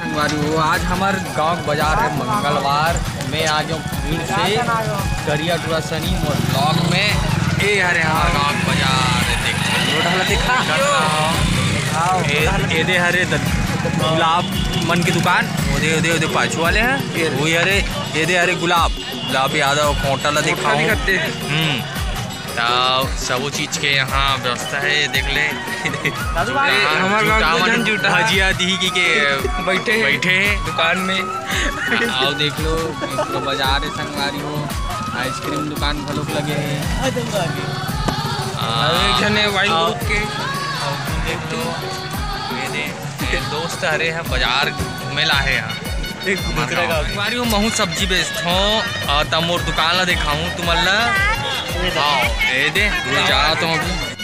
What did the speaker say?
संगवारी हो। आज हमार गाँव बाज़ार है मंगलवार। मैं आ गया हूँ भीड़ से करिया टुआ सनी मोर ब्लॉग में। ए हरे हमार गाँव बाज़ार देख। एदे हरे गुलाब मन की दुकान। ओदे ओदे ओदे पाछू वाले हैं। वही हरे एदे हरे गुलाब। गुलाब यादव कोटा ला देखा हम्म। सब चीज़ के यहाँ व्यवस्था है देख ले। के बैठे बैठे हैं। दुकान में। आओ देख लो बाज़ार है संगवारी हो। आइसक्रीम दुकान भलोक लगे हैं। जने वाइन ग्रुप के। देख लो। मेरे दोस्त हरे हैं बाज़ार मेला है। यहाँ दूसरे गाँव के। महू सब्ज़ी बेचत हूँ। तब मोर दुकान ला देखा हूँ तुम अल्लाह 아, 애대? 놀지 않았던 거군.